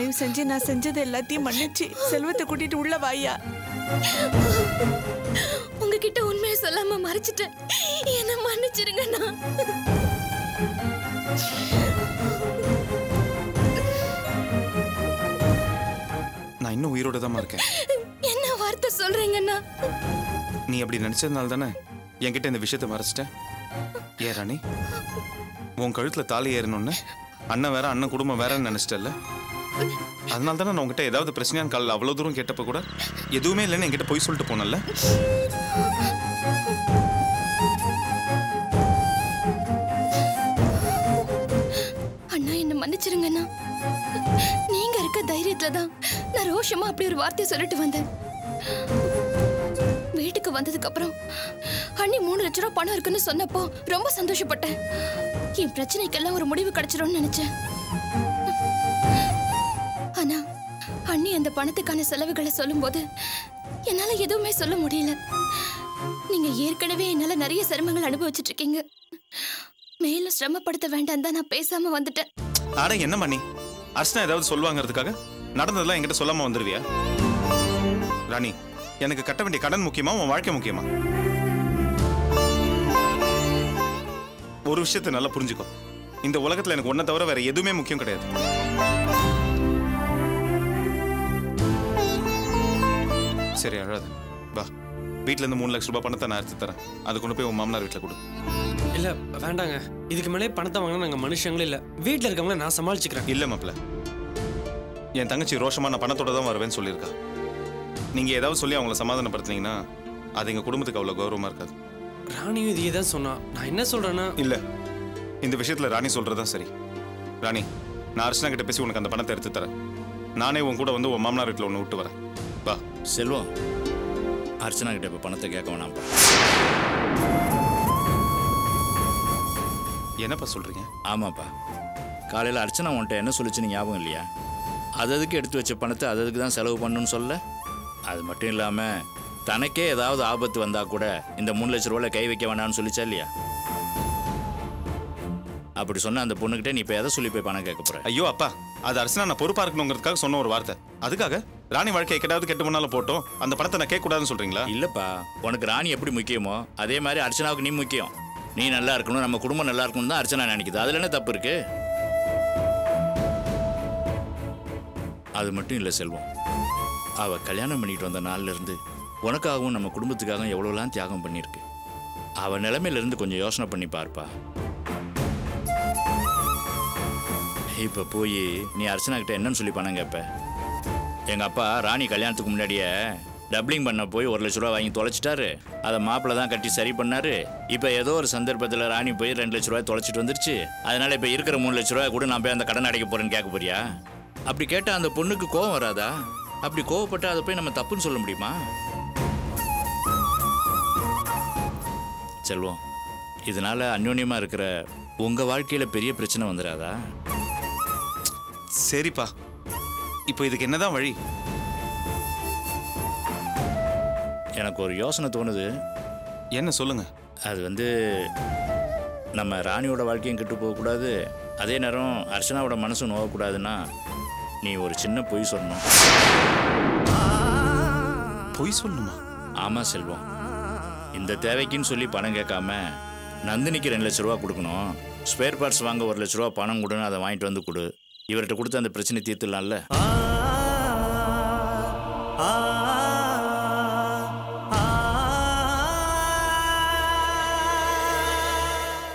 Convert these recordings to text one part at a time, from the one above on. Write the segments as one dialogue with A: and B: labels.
A: தயவு செஞ்சு நான் செஞ்சது எல்லாத்தையும் மன்னிச்சு செல்வத்தை கூட்டிட்டு உள்ள வாயா
B: உங்ககிட்ட உண்மையை சொல்லாம மறைச்சிட்டேன். என்ன மன்னிச்சிருங்கண்ணா
C: நான் இன்னும் உயிரோட தான் இருக்கேன்.
B: என்ன வார்த்தை சொல்றீங்கண்ணா
C: நீ அப்படி நினைச்சதுனால தானே என்கிட்ட இந்த விஷயத்த மறைச்சிட்ட? ஏ ராணி உன் கழுத்துல தாலி ஏறணும்னு அண்ணன் வேற அண்ணன் குடும்பம் வேறன்னு நினைச்சிட்டல்ல? அதனால தானே நான் உங்ககிட்ட ஏதாவது பிரச்சனையான காலில் அவ்வளோ தூரம் கேட்டப்ப கூட எதுவுமே இல்லைன்னு என்கிட்ட போய் சொல்லிட்டு போனல
B: அண்ணா என்ன மன்னிச்சிருங்கண்ணா. நீங்க இருக்க தைரியத்துல தான் நான் ரோஷமா அப்படி ஒரு வார்த்தையை சொல்லிட்டு வந்தேன். வீட்டுக்கு வந்ததுக்கு அப்புறம் அண்ணி மூணு லட்ச ரூபா பணம் இருக்குன்னு சொன்னப்போ ரொம்ப சந்தோஷப்பட்டேன். என் பிரச்சனைக்கெல்லாம் ஒரு முடிவு கிடைச்சிரும்னு நினைச்சேன். நீ அந்த பணத்துக்கான செலவுகளை சொல்லும்போது என்னால எதுவுமே சொல்ல முடியல. நீங்க ஏற்கனவே என்னால நிறைய சிரமங்கள் அனுபவிச்சுட்டு இருக்கீங்க. மேலும் சிரமப்படுத்த வேண்டாம் தான் நான் பேசாம வந்துட்டேன்.
C: ஆனா என்ன பண்ணி அர்ச்சனா ஏதாவது சொல்லுவாங்கிறதுக்காக நடந்ததெல்லாம் என்கிட்ட சொல்லாம வந்துருவியா? ராணி எனக்கு கட்ட வேண்டிய கடன் முக்கியமா உன் வாழ்க்கை முக்கியமா? ஒரு விஷயத்தை நல்லா புரிஞ்சுக்கோ. இந்த உலகத்துல எனக்கு ஒன்ன தவிர வேற எதுவுமே முக்கியம் கிடையாது. சரி அழாத. வா. வீட்ல இருந்து மூணு லட்ச ரூபாய் பணத்தை நான் எடுத்து தரேன். அது கொண்டு போய் உன் மாமனார் வீட்டில் கொடு.
D: இல்ல வேண்டாங்க. இதுக்கு மேலே பணத்தை வாங்கினா நாங்க மனுஷங்களே இல்ல. வீட்ல இருக்கவங்கள நான் சமாளிச்சுக்கிறேன்.
C: இல்ல மாப்ள என் தங்கச்சி ரோஷமா நான் பணத்தோட தான் வருவேன்னு சொல்லியிருக்கா. நீங்க ஏதாவது சொல்லி அவங்கள சமாதானப்படுத்துனீங்கன்னா அது எங்க குடும்பத்துக்கு அவ்வளவு கௌரவமா இருக்காது.
D: ராணியும் இதையே தான் சொன்னா. நான் என்ன சொல்றேன்னா?
C: இல்ல. இந்த விஷயத்துல ராணி சொல்றதுதான் சரி. ராணி நான் அர்ச்சனா கிட்ட பேசி உனக்கு அந்த பணத்தை எடுத்து தரேன். நானே உன் கூட வந்து உன் மாமனார் வீட்டில் ஒன்று விட்டு வரேன். வா.
E: செல்வம் அர்ச்சனா கிட்ட இப்போ பணத்தை கேட்க வேணாம்ப்பா
C: என்னப்பா சொல்றீங்க?
E: ஆமாப்பா. காலையில் அர்ச்சனா உன்ட்ட என்ன சொல்லுச்சுன்னு ஞாபகம் இல்லையா? அது அதுக்கு எடுத்து வச்ச பணத்தை அது அதுக்கு தான் செலவு பண்ணணும்னு சொல்ல? அது மட்டும் இல்லாமல் தனக்கே ஏதாவது ஆபத்து வந்தால் கூட இந்த மூணு லட்ச ரூபாயில் கை வைக்க வேணாம்னு சொல்லிச்சா இல்லையா? அப்படி சொன்ன அந்த பொண்ணுகிட்ட நீ இப்போ எதை சொல்லி போய் பணம் கேட்க போற?
C: ஐயோ அப்பா. அது அர்ச்சனா நான் பொறுப்பா இருக்கணுங்கிறதுக்காக சொன்ன ஒரு வார்த்தை. அதுக்காக? ராணி வாழ்க்கை எக்கடாவது கெட்டு முன்னால போட்டோம். அந்த பணத்தை நான் கேட்க கூடாதுன்னு சொல்றீங்களா?
E: இல்லப்பா உனக்கு ராணி எப்படி முக்கியமோ அதே மாதிரி அர்ச்சனாவுக்கு நீ முக்கியம். நீ நல்லா இருக்கணும் நம்ம குடும்பம் நல்லா இருக்கணும் தான் அர்ச்சனா நினைக்குது. அதுல என்ன தப்பு இருக்கு? அது மட்டும் இல்லை செல்வம். அவ கல்யாணம் பண்ணிட்டு வந்த நாள்ல இருந்து உனக்காகவும் நம்ம குடும்பத்துக்காகவும் எவ்வளோலாம் தியாகம் பண்ணியிருக்கு அவ நிலைமையில இருந்து கொஞ்சம் யோசனை பண்ணி பார்ப்பா. இப்ப போய் நீ அர்ச்சனா கிட்ட என்னன்னு சொல்லி பணம் கேட்ப எங்கள் அப்பா ராணி கல்யாணத்துக்கு முன்னாடியே டப்ளிங் பண்ண போய் ஒரு லட்ச ரூபா வாங்கி தொலைச்சிட்டாரு. அதை மாப்பிள்ள தான் கட்டி சரி பண்ணாரு. இப்போ ஏதோ ஒரு சந்தர்ப்பத்தில் ராணி போய் ரெண்டு லட்ச ரூபாய் தொலைச்சிட்டு வந்துருச்சு. அதனால இப்போ இருக்கிற மூணு லட்ச ரூபாய் கூட நான் போய் அந்த கடன் அடைக்க போறேன்னு கேட்க போறியா? அப்படி கேட்டால் அந்த பொண்ணுக்கு கோவம் வராதா? அப்படி கோவப்பட்டு அதை போய் நம்ம தப்புன்னு சொல்ல முடியுமா? செல்வம் இதனால அந்யோன்யமா இருக்கிற உங்க வாழ்க்கையில பெரிய பிரச்சனை வந்துடாதா?
C: சரிப்பா. இப்போ இதுக்கு என்னதான் வழி?
E: எனக்கு ஒரு யோசனை தோணுது.
C: என்ன சொல்லுங்க.
E: அது வந்து நம்ம ராணியோட வாழ்க்கையும் கெட்டு போகக்கூடாது அதே நேரம் அர்ச்சனாவோட மனசும் நோகக்கூடாதுன்னா நீ ஒரு சின்ன பொய் சொல்லணும்.
C: பொய் சொல்லணுமா?
E: ஆமாம் செல்வம். இந்த தேவைக்குன்னு சொல்லி பணம் கேட்காம நந்தினிக்கு ரெண்டு லட்ச ரூபா கொடுக்கணும். ஸ்பேர் பார்ட்ஸ் வாங்க ஒரு லட்ச ரூபா பணம் கொடுன்னு அதை வாங்கிட்டு வந்து கொடு. இவர்கிட்ட கொடுத்து அந்த பிரச்சனை தீர்த்துடலாம்ல?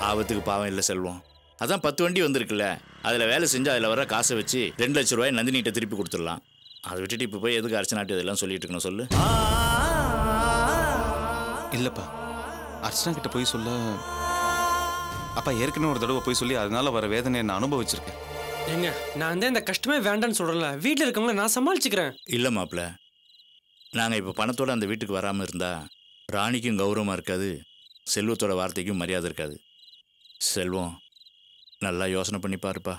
E: ஆபத்துக்கு பாவம் இல்லை செல்வம். அதான் பத்து வண்டி வந்திருக்குல்ல. அதில் வேலை செஞ்சு அதில் வர காசை வச்சு ரெண்டு லட்ச ரூபாய் நந்தினிகிட்ட திருப்பி கொடுத்துடலாம். அதை விட்டுட்டு இப்போ போய் எதுக்கு அர்ச்சனாட்டு இதெல்லாம் சொல்லிட்டு இருக்கணும் சொல்லு?
C: இல்லப்பா. அர்ச்சனா கிட்ட போய் சொல்ல அப்பா ஏற்கனவே ஒரு தடவை போய் சொல்லி அதனால வர வேதனையை நான் அனுபவிச்சிருக்கேன்.
D: ஏங்க நான் வந்து இந்த கஷ்டமே வேண்டாம்னு சொல்றேன்ல. வீட்டில் இருக்கவங்கள நான் சமாளிச்சுக்கிறேன்.
E: இல்லை மாப்பிள்ள. நாங்கள் இப்போ பணத்தோடு அந்த வீட்டுக்கு வராமல் இருந்தால் ராணிக்கும் கௌரவமாக இருக்காது செல்வத்தோட வார்த்தைக்கும் மரியாதை இருக்காது. செல்வம் நல்லா யோசனை பண்ணி பாருப்பா.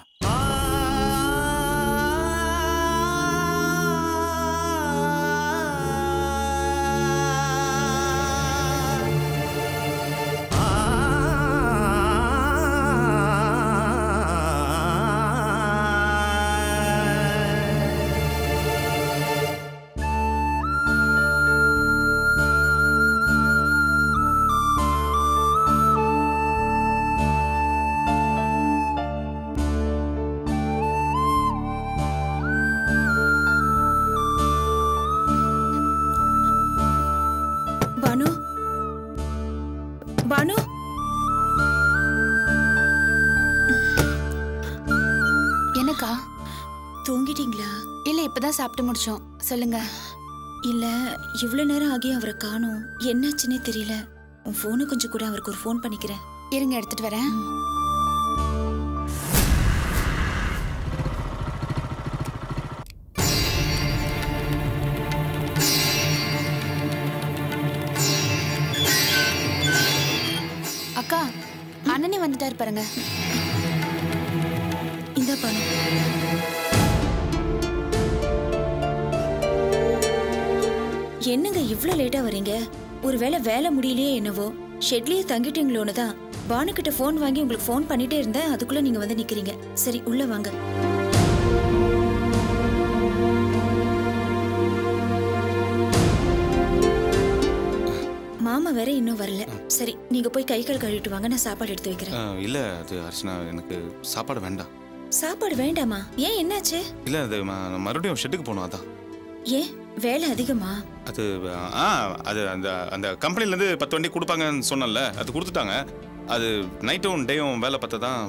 F: சாப்பிட்டு முடிச்சோம். சொல்லுங்க.
G: இல்ல இவ்வளவு நேரம் ஆகி அவரை காணோம். என்னாச்சுன்னே தெரியல. உன் போனு கொஞ்சம் கூட அவருக்கு ஒரு ஃபோன் பண்ணிக்கிறேன்.
F: இருங்க எடுத்துட்டு வரேன். அக்கா அண்ணனே வந்துட்டாரு பாருங்க.
G: இவ்ளோ லேட்டா வரீங்க ஒருவேளை வேலை முடியலையே என்னவோ? ஷெட்லயே தங்கிட்டீங்களோன்னு தான். பானு கிட்ட ஃபோன் வாங்கி உங்களுக்கு ஃபோன் பண்ணிட்டே இருந்தேன். அதுக்குள்ள நீங்க வந்து நிக்கிறீங்க. சரி உள்ள வாங்க. மாமா வேற இன்னும் வரல. சரி நீங்க போய் கை கால் கழுவிட்டு வாங்க. நான் சாப்பாடு எடுத்து வைக்கிறேன்.
C: இல்ல அது அர்ச்சனா எனக்கு சாப்பாடு வேண்டாம்.
G: சாப்பாடு வேண்டாமா? ஏன் என்னாச்சு?
C: இல்ல அது மறுபடியும் ஷெட்டுக்கு போகணும் அதான்.
G: ஏன்? வேலை அதிகமா?
C: அது ஆ அது அந்த அந்த கம்பெனிலேருந்து பத்து வண்டி கொடுப்பாங்கன்னு சொன்னேன்ல அது கொடுத்துட்டாங்க. அது நைட்டும் டேயும் வேலை பார்த்தா தான்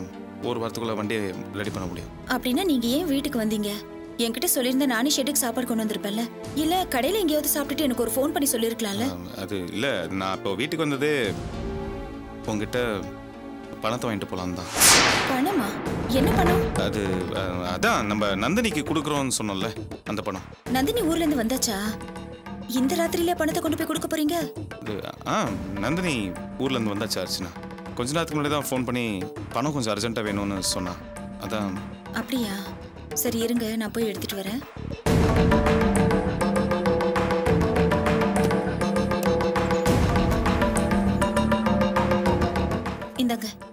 C: ஒரு வாரத்துக்குள்ள வண்டியை ரெடி பண்ண முடியும்.
G: அப்படின்னா நீங்க ஏன் வீட்டுக்கு வந்தீங்க? என்கிட்ட சொல்லியிருந்தா நானே ஷெட்டுக்கு சாப்பாடு கொண்டு வந்திருப்பேன்ல. இல்ல கடையில எங்கேயாவது சாப்பிட்டுட்டு எனக்கு ஒரு ஃபோன் பண்ணி சொல்லிருக்கலாம்ல
C: அஹ், அது இல்ல நான் இப்போ வீட்டுக்கு வந்ததே உங்ககிட்ட பணத்தை வாங்கிட்டு போலாம் தான்.
G: பணமா? என்ன பணம்?
C: அது அதான் நம்ம நந்தினிக்கு கொடுக்குறோம்னு சொன்னோம்ல அந்த பணம்.
G: நந்தினி ஊர்ல இருந்து வந்தாச்சா? இந்த ராத்திரியில பணத்தை கொண்டு போய் கொடுக்க போறீங்க?
C: ஆ நந்தினி ஊர்ல இருந்து வந்தாச்சு அர்ச்சனா. கொஞ்ச நேரத்துக்கு முன்னாடி தான் ஃபோன் பண்ணி பணம் கொஞ்சம் அர்ஜென்ட்டாக வேணும்னு சொன்னா. அதான்.
G: அப்படியா? சரி இருங்க நான் போய் எடுத்துட்டு வரேன்.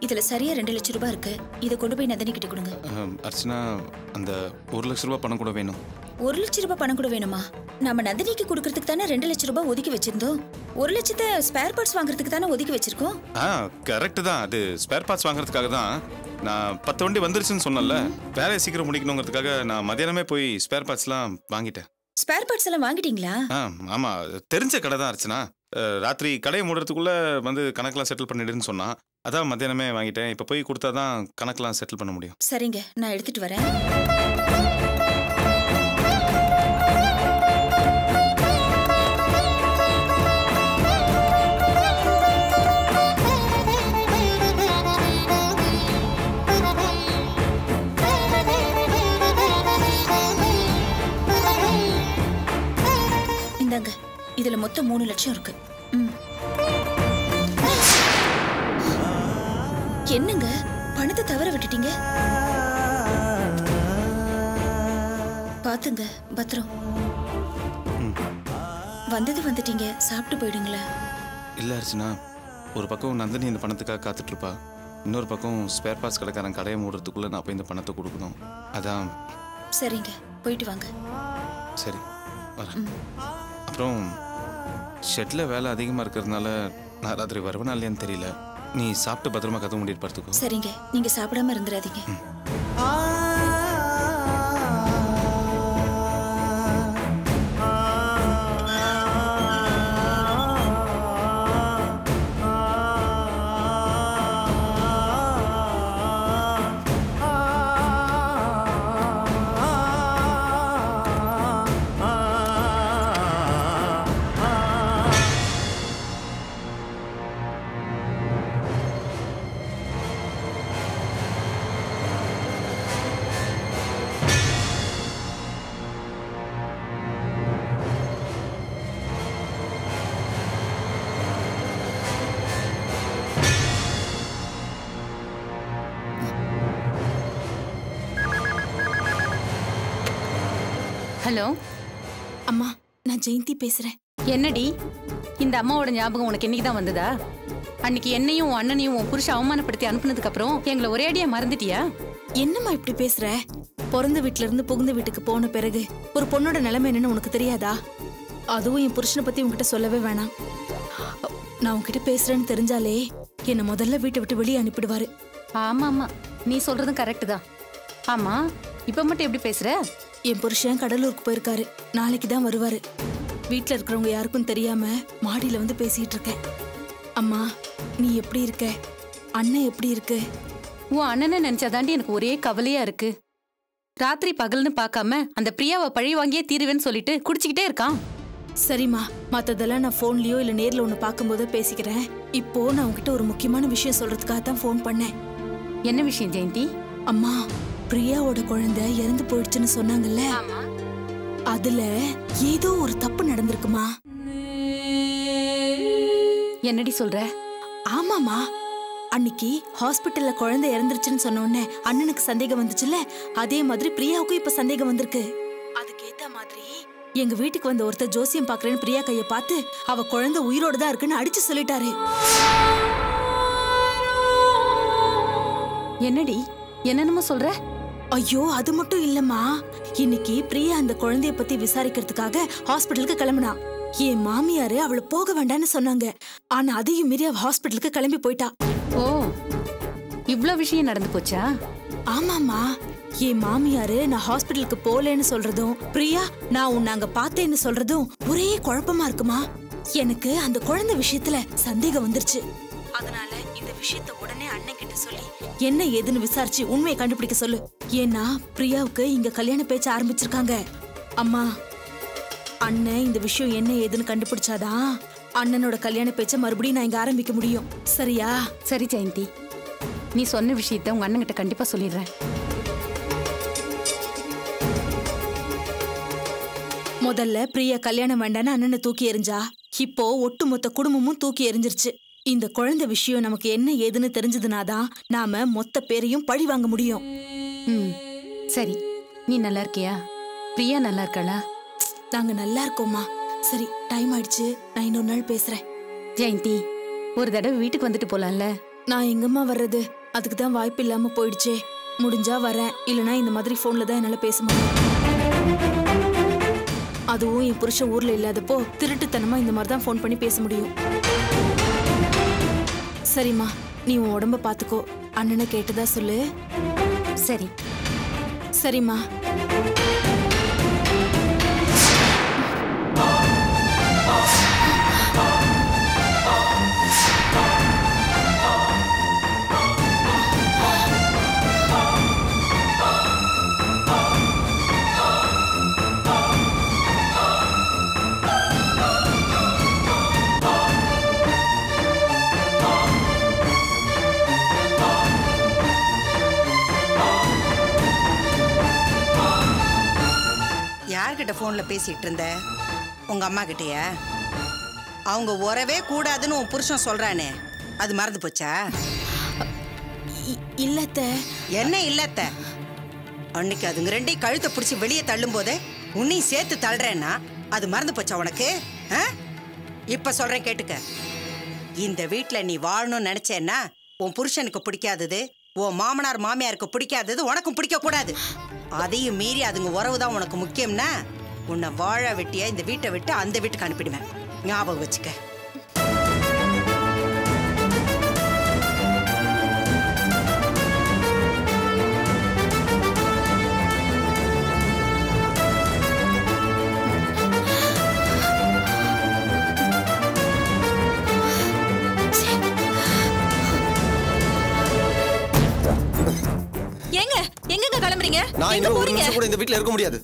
G: இதுல சரியா ரெண்டு லட்சம் ரூபாய் இருக்கு. இதை கொண்டு போய் நந்தினி கிட்ட கொடுங்க.
C: அர்ச்சனா அந்த ஒரு லட்ச ரூபாய் பணம் கூட வேணும்.
G: ஒரு லட்சம் ரூபாய் பணம் கூட வேணுமா? நம்ம நந்தினிக்கு கொடுக்கறதுக்கு தானே ரெண்டு லட்சம் ரூபாய் ஒதுக்கி வச்சிருந்தோம். ஒரு லட்சத்தை ஸ்பேர் பார்ட்ஸ் வாங்குறதுக்கு தானே ஒதுக்கி வச்சிருக்கோம்.
C: ஆ கரெக்டு தான். அது ஸ்பேர் பார்ட்ஸ் வாங்குறதுக்காக தான். நான் பத்து வண்டி வந்துருச்சுன்னு சொன்னேன்ல. வேலையை சீக்கிரம் முடிக்கணுங்கிறதுக்காக நான் மதியானமே போய் ஸ்பேர் பார்ட்ஸ்லாம் வாங்கிட்டேன்.
G: ஸ்பேர் பார்ட்ஸ் எல்லாம் வாங்கிட்டீங்களா?
C: ஆ ஆமாம் தெரிஞ்ச கடை தான் அர்ச்சனா. ராத்திரி கடையை மூடுறதுக்குள்ள வந்து கணக்கெல்லாம் செட்டில் பண்ணிடுன்னு சொன்னான். அதான் மத்தியானமே வாங்கிட்டேன். இப்போ போய் கொடுத்தா தான் கணக்கெல்லாம் செட்டில் பண்ண முடியும்.
G: சரிங்க. நான் எடுத்துட்டு வரேன். இந்தாங்க. இதுல மொத்தம் மூணு லட்சம் இருக்கு. பாத்துங்க பத்திரம். வந்தது வந்துட்டீங்க சாப்பிட்டு போயிடுங்களேன்
C: இல்லை அர்ச்சனா. ஒரு பக்கம் நந்தினி இந்த பணத்துக்காக காத்துட்ருப்பா. இன்னொரு பக்கம் ஸ்பேர் பார்ட்ஸ் கடைக்காரன் கடையை மூடுறதுக்குள்ளே நான் போய் இந்த பணத்தை கொடுக்கணும். அதான்.
G: சரிங்க போயிட்டு வாங்க.
C: சரி வரேன். அப்புறம் ஷெட்டில் வேலை அதிகமாக இருக்கிறதுனால நான் ராத்திரி வருவேனா இல்லையான்னு தெரியல. நீ சாப்பிட்டு பத்திரமா கதை மூடிட்டு படுத்துக்கோ.
G: சரிங்க நீங்க சாப்பிடாம இருந்துடாதீங்க.
H: ஹலோ.
A: அம்மா நான் ஜெயந்தி பேசுறேன்.
H: என்னடி? இந்த அம்மாவோட ஞாபகம் உனக்கு இன்னைக்கு தான் வந்ததா? அன்னைக்கு என்னையும் உன் அண்ணனையும் உன் புருஷன் அவமானப்படுத்தி அனுப்புனதுக்கு அப்புறம் எங்களை ஒரே அடியா மறந்துட்டியா?
A: என்னம்மா இப்படி பேசுற? பிறந்த வீட்ல இருந்து புகுந்த வீட்டுக்கு போன பிறகு ஒரு பொண்ணோட நிலைமை என்னன்னு உனக்கு தெரியாதா? அதுவும் என் புருஷனை பத்தி உன்கிட்ட சொல்லவே வேணாம். நான் உன்கிட்ட பேசுறேன்னு தெரிஞ்சாலே என்னை முதல்ல வீட்டை விட்டு வெளியே அனுப்பிடுவாரு.
H: ஆமா ஆமா நீ சொல்றதும் கரெக்ட் தான். ஆமா இப்ப மட்டும் எப்படி பேசுற?
A: என் புருஷன் கடலூருக்கு போயிருக்காரு. நாளைக்கு தான் வருவாரு. வீட்ல இருக்கிறவங்க யாருக்கும் தெரியாம மாடியில வந்து பேசிட்டு இருக்கேன். அம்மா நீ எப்படி இருக்க? அண்ணன் எப்படி இருக்கு?
H: உன் அண்ணனை நினைச்சாதாண்டி எனக்கு ஒரே கவலையா இருக்கு. ராத்திரி பகல்னு பார்க்காம அந்த பிரியாவை பழி வாங்கியே தீருவேன்னு சொல்லிட்டு குடிச்சுக்கிட்டே இருக்கான்.
A: சரிம்மா மத்ததெல்லாம் நான் ஃபோன்லயோ இல்ல நேர்ல ஒன்னு பார்க்கும்போதோ பேசிக்கிறேன். இப்போ நான் உன்கிட்ட ஒரு முக்கியமான விஷயம் சொல்றதுக்காக தான் ஃபோன் பண்ணேன்.
H: என்ன விஷயம் ஜெயந்தி?
A: அம்மா பிரியாவோட குழந்தை இறந்து போயிடுச்சுன்னு சொன்னாங்கல்ல? அதுல ஏதோ ஒரு தப்பு நடந்திருக்குமா?
H: என்னடி சொல்ற?
A: ஆமாமா அன்னைக்கு ஹாஸ்பிட்டல்ல குழந்தை இறந்துருச்சுன்னு சொன்ன உடனே அண்ணனுக்கு சந்தேகம் வந்துச்சுல்ல? அதே மாதிரி பிரியாவுக்கும் இப்ப சந்தேகம் வந்திருக்கு. அதுக்கேத்த மாதிரி எங்க வீட்டுக்கு வந்த ஒருத்தர் ஜோசியம் பாக்குறேன்னு பிரியா கைய பார்த்து அவ குழந்தை உயிரோட தான் இருக்குன்னு அடிச்சு சொல்லிட்டாரு.
H: என்னடி? என்னென்னமோ சொல்ற?
A: ஐயோ அது மட்டும் இல்லம்மா. இன்னைக்கு பிரியா அந்த குழந்தைய பத்தி விசாரிக்கிறதுக்காக ஹாஸ்பிட்டலுக்கு கிளம்புனா. என் மாமியாரு அவளை போக வேண்டாம்னு சொன்னாங்க. ஆனா அதையும் மீறி அவ ஹாஸ்பிட்டலுக்கு கிளம்பி போயிட்டா.
H: ஓ இவ்ளோ விஷயம் நடந்து போச்சா?
A: ஆமாமா என் மாமியாரு நான் ஹாஸ்பிட்டலுக்கு போலேன்னு சொல்றதும் பிரியா நான் உன்னை அங்க பார்த்தேன்னு சொல்றதும் ஒரே குழப்பமா இருக்குமா? எனக்கு அந்த குழந்தை விஷயத்துல சந்தேகம் வந்துருச்சு. அதனால இந்த விஷயத்த உடனே அண்ணன் கிட்ட சொல்லி என்ன ஏதுன்னு விசாரிச்சு உண்மையை கண்டுபிடிக்க சொல்லு. ஏன்னா பிரியாவுக்கு இங்க கல்யாண பேச்ச ஆரம்பிச்சிருக்காங்க. அம்மா அண்ணன் இந்த விஷயம் என்ன ஏதுன்னு கண்டுபிடிச்சாதான் அண்ணனோட கல்யாண பேச்ச மறுபடியும் நான் இங்க ஆரம்பிக்க முடியும். சரியா?
H: சரி ஜெயந்தி. நீ சொன்ன விஷயத்த உங்க அண்ணன்கிட்ட கண்டிப்பா சொல்லிடுறேன்.
A: முதல்ல பிரியா கல்யாணம் வேண்டான்னு அண்ணனை தூக்கி எறிஞ்சா இப்போ ஒட்டுமொத்த குடும்பமும் தூக்கி எறிஞ்சிருச்சு. இந்த குழந்தை விஷயம் நமக்கு என்ன ஏதுன்னு தெரிஞ்சதுனாதான் நாம மொத்த பேரையும் பழி வாங்க முடியும்.
H: ம். சரி. நீ நல்லா இருக்கியா? பிரியா நல்லா இருக்காளா?
A: நாங்க நல்லா இருக்கோம்மா. சரி டைம் ஆயிடுச்சு. நான் இன்னொரு நாள் பேசுறேன்.
H: ஜெயந்தி ஒரு தடவை வீட்டுக்கு வந்துட்டு போலாம்ல?
A: நான் எங்கம்மா வர்றது? அதுக்கு தான் வாய்ப்பு இல்லாம போயிடுச்சே. முடிஞ்சா வரேன். இல்லனா இந்த மாதிரி போன்ல தான் என்னால பேச முடியும். அதுவும் என் புருஷன் ஊர்ல இல்லாதப்போ திருட்டுத்தனமா இந்த மாதிரி தான் ஃபோன் பண்ணி பேச முடியும். சரிம்மா. நீ உன் உடம்ப பார்த்துக்கோ அண்ணனை கேட்டதா சொல்லு.
H: சரி.
A: சரிம்மா.
I: பேசிட்டு இருந்த உங்க அம்மா கிட்டயா? அவங்க உறவே கூடாதுன்னு உன் புருஷன் சொல்றானே. அது மறந்து போச்சா?
A: இல்லத்த.
I: என்ன இல்லத்த? அன்னைக்கு அதுங்க ரெண்டையும் கழுத்தை பிடிச்சி வெளியே தள்ளும் போதே உன்னையும் சேர்த்து தள்ளுறேன்னா அது மறந்து போச்சா உனக்கு? இப்ப சொல்றேன் கேட்டுக்க. இந்த வீட்ல நீ வாழணும்னு நினைச்சேன்னா உன் புருஷனுக்கு பிடிக்காதது உன் மாமனார் மாமியாருக்கு பிடிக்காதது உனக்கும் பிடிக்க கூடாது அதையும் மீறி அதுங்க உறவு தான் உனக்கு முக்கியம்னா உன்னை வாழ வெட்டியா இந்த வீட்டை விட்டு அந்த வீட்டுக்கு அனுப்பிடுவேன். ஞாபகம் வச்சுக்க.
G: ஏங்க எங்கங்க கிளம்புறீங்க?
J: நான்
G: எங்க
J: இன்னும் ஒரு நிமிஷம் கூட இந்த வீட்ல இருக்க முடியாது.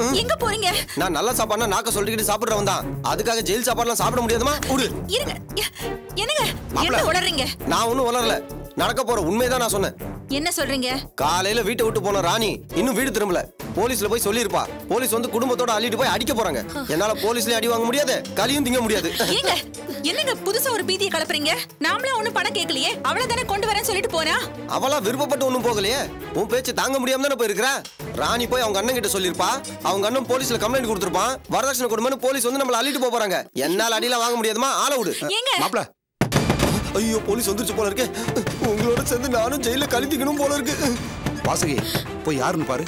G: எங்க போறீங்க?
J: நான் நல்ல சாப்பாடுனா நாக்க சொல்லிக்கிட்டு சாப்பிடுறவன் தான். அதுக்காக ஜெயில் சாப்பாடுலாம் சாப்பிட முடியாதுமா? விடு
G: இருங்க. என்னங்க. என்ன உளறீங்க?
J: நான் ஒன்றும் வளரல நடக்க போற உண்மைதான் நான் சொன்னேன்.
G: என்ன சொல்றீங்க?
J: காலையில வீட்டை விட்டு போன ராணி இன்னும் வீடு திரும்பல. போலீஸ்ல போய் சொல்லியிருப்பா. போலீஸ் வந்து குடும்பத்தோட அள்ளிட்டு போய் அடிக்க போறாங்க. என்னால போலீஸ்லயும் அடி வாங்க முடியாது களியும் திங்க முடியாது.
G: ஏங்க என்னங்க புதுசா ஒரு பீதியை கலப்புறீங்க நாமளே ஒண்ணும் பணம் கேட்கலையே? அவள தானே கொண்டு வரேன்னு சொல்லிட்டு போனா?
J: அவளா விருப்பப்பட்டு ஒண்ணும் போகலையே? உன் பேச்சு தாங்க முடியாம தானே போயிருக்கிறா? ராணி போய் அவங்க அண்ணன் கிட்ட சொல்லிருப்பா அவங்க அண்ணன் போலீஸ்ல கம்ப்ளைண்ட் கொடுத்துருப்பான். வரதட்சணை கொடுமைன்னு போலீஸ் வந்து நம்மள அள்ளிட்டு போப் போறாங்க. என்னால அடியெல்லாம் வாங்க முடியாதுமா? ஆள விடு.
G: ஏங்க.
J: மாப்ள ஐயோ போலீஸ் வந்துருச்சு போல இருக்கு. உங்களோட சேர்ந்து நானும் ஜெயில கழித்திக்கணும் போல இருக்கு.
K: வாசுகி போய் யாருன்னு பாரு.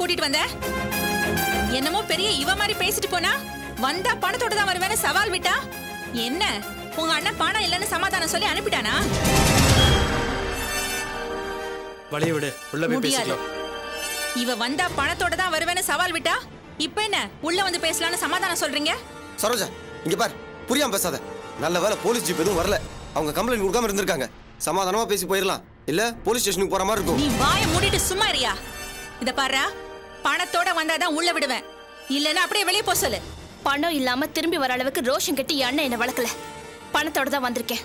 G: கூட்டிட்டு வந்த?
L: என்னமோ பெரிய இவ மாதிரி பேசிட்டு போனா? வந்தா பணத்தோட தான் வருவேன்னு சவால் விட்டா? என்ன? உங்க அண்ணன் பணம் இல்லைன்னு சமாதானம் சொல்லி அனுப்பிட்டானா?
D: வழிய விடு. உள்ள போய்
L: முடியாது.
D: பேசிக்கலாம்.
L: இவ வந்தா பணத்தோட தான் வருவேன்னு சவால் விட்டா? இப்ப என்ன? உள்ள வந்து பேசலாம்னு சமாதானம் சொல்றீங்க?
J: சரோஜா இங்க பார். புரியாம பேசாத. நல்ல வேலை போலீஸ் ஜீப் எதுவும் வரல. அவங்க கம்ப்ளைண்ட் கொடுக்காம இருந்திருக்காங்க. சமாதானமா பேசி போயிடலாம் இல்ல போலீஸ் ஸ்டேஷனுக்கு போற மாதிரி இருக்கும்.
L: நீ வாயை மூடிட்டு சும்மா இருயா இத பாரு. பணத்தோட வந்தாதான் உள்ள விடுவேன். இல்லைன்னா அப்படியே வெளியே போ சொல்லு.
B: பணம் இல்லாம திரும்பி வர அளவுக்கு ரோஷன் கட்டி அண்ணன் என்ன வளர்க்கல. பணத்தோட தான் வந்திருக்கேன்.